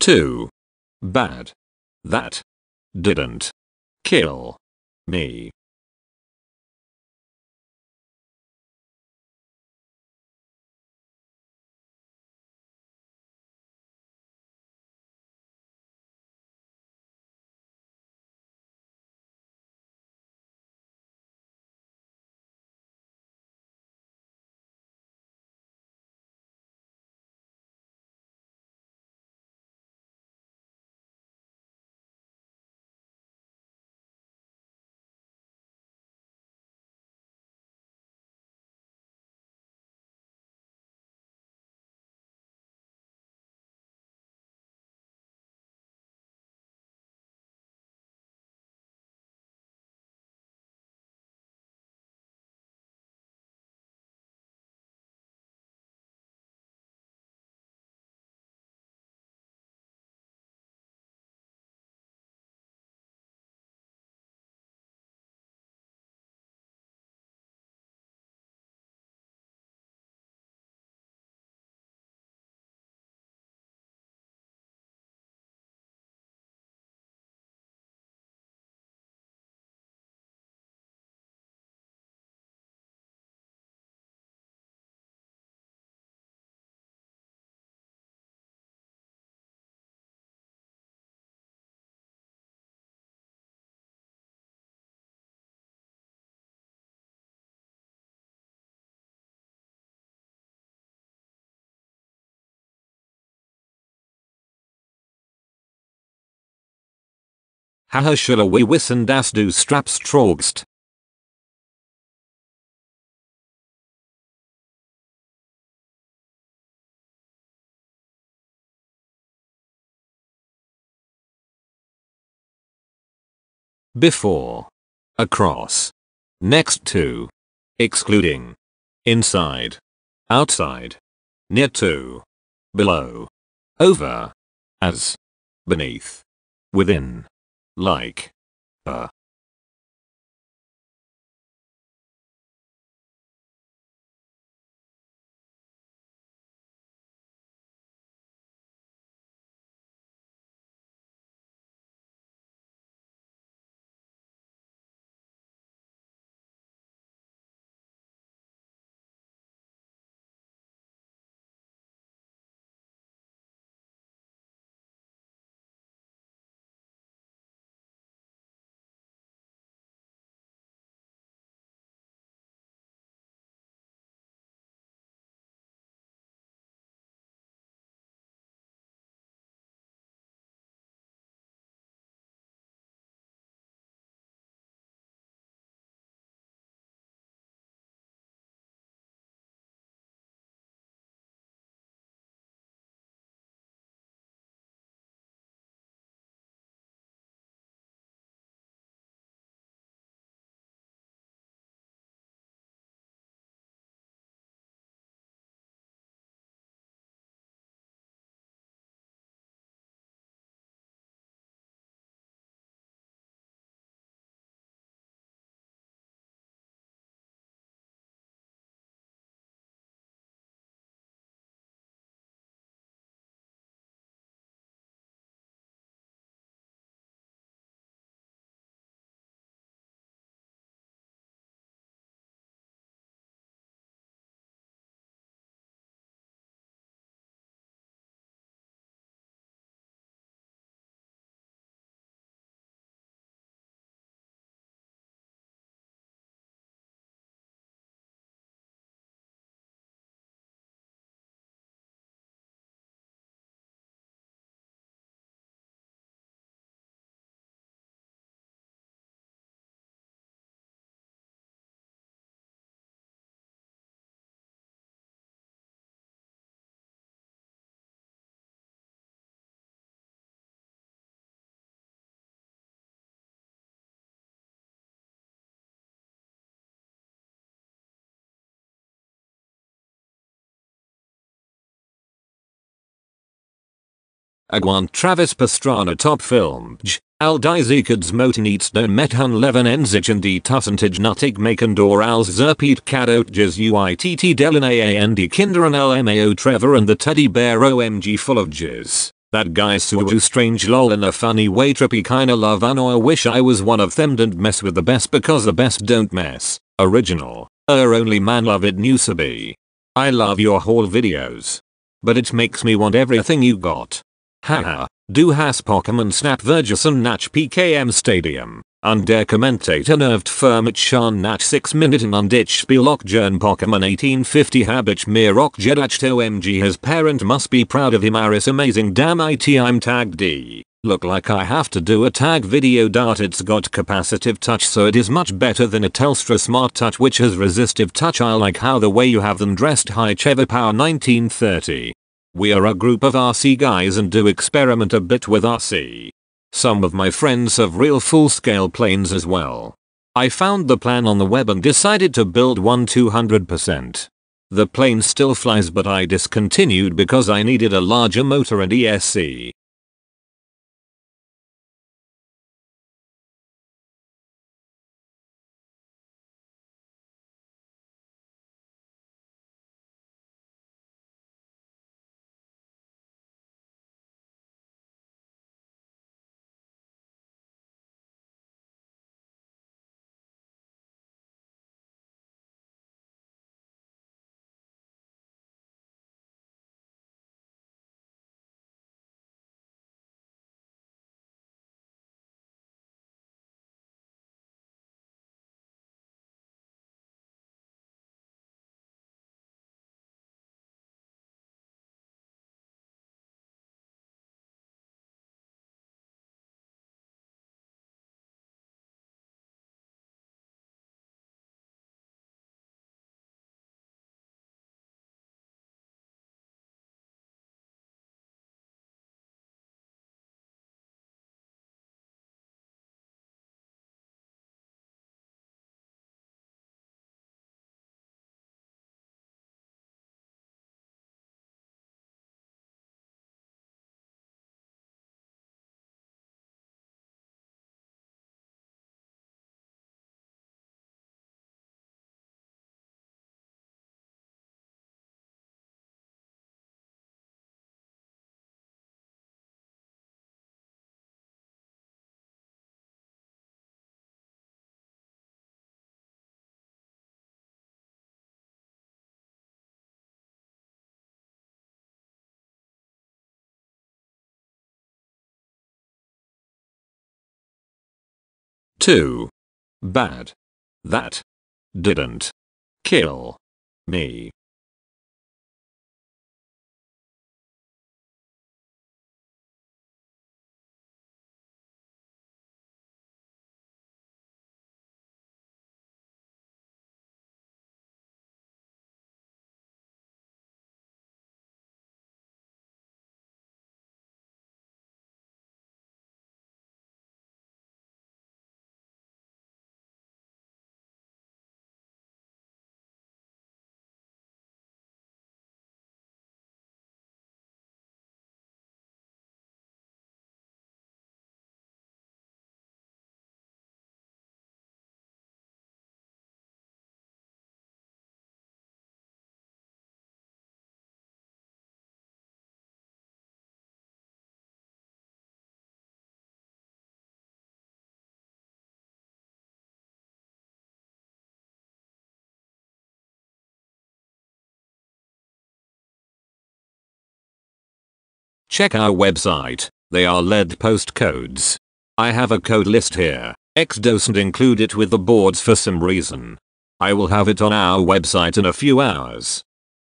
2. Bad. That. Didn't. Kill. Me. We wissen das du straps trogst. Before. Across. Next to. Excluding. Inside. Outside. Near to. Below. Over. As. Beneath. Within. Like. Uh. Agwan Travis Pastrana top film. Al Dizekad's motenits don methan leven enzich and die tussentij nuttig maken door als zerpiet cadootjes uitt delinae and kinderen lmao Trevor and the teddy bear omg full of jizz. That guy Suwu strange lol in a funny way trippy kinda love and I wish I was one of them didn't mess with the best because the best don't mess. Original. Er only man love it Newsabi. I love your haul videos. But it makes me want everything you got. Haha. do has Pokemon Snap Vergison Natch PKM Stadium. Und der Commentator nervt firmet Shan Natch 6 Minuten und ich spiel auch Jern Pokemon 1850 Habich mir auch Jedach to MG his parent must be proud of him Aris amazing damn it I'm tagged D. Look like I have to do a tag video dart it's got capacitive touch so it is much better than a Telstra Smart Touch which has resistive touch I like how the way you have them dressed high Cheva Power 1930. We are a group of RC guys and do experiment a bit with RC. Some of my friends have real full-scale planes as well. I found the plan on the web and decided to build one 200%. The plane still flies but I discontinued because I needed a larger motor and ESC. Two. Bad. That. Didn't. Kill. Me. Check our website, they are LED postcodes. I have a code list here, X doesn't include it with the boards for some reason. I will have it on our website in a few hours.